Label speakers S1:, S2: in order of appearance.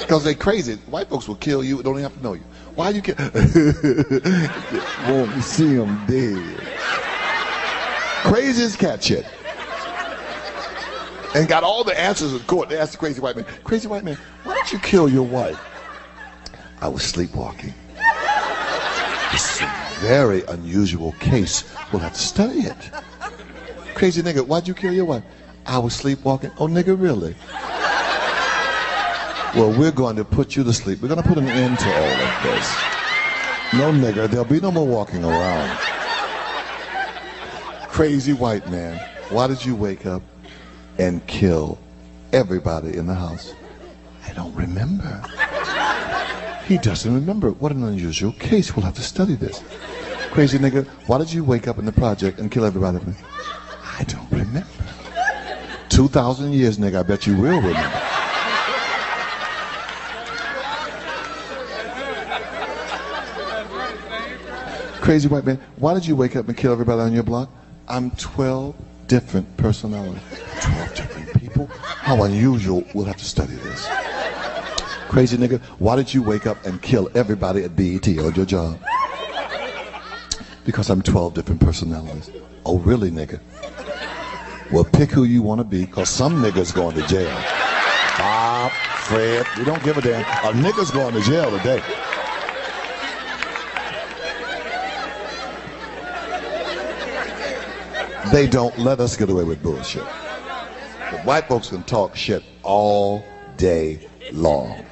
S1: Because they crazy. White folks will kill you, don't even have to know you. Why you kill? Want to see them dead. Crazy as cat shit. And got all the answers in court. They asked the crazy white man, crazy white man, why did you kill your wife? I was sleepwalking. This is a very unusual case. We'll have to study it. Crazy nigga, why'd you kill your wife? I was sleepwalking. Oh, nigga, really? Well, we're going to put you to sleep. We're going to put an end to all of this. No, nigga, there'll be no more walking around. Crazy white man, why did you wake up and kill everybody in the house? I don't remember. He doesn't remember. What an unusual case. We'll have to study this. Crazy nigga, why did you wake up in the project and kill everybody? I don't remember. 2,000 years, nigga, I bet you will remember. Crazy white man, why did you wake up and kill everybody on your block? I'm 12 different personalities. 12 different people? How unusual. We'll have to study this. Crazy nigga, why did you wake up and kill everybody at BET on your job? Because I'm 12 different personalities. Oh, really, nigga? Well, pick who you want to be, because some niggas going to jail. Bob, Fred, we don't give a damn. A nigga's going to jail today. They don't let us get away with bullshit. But white folks can talk shit all day long.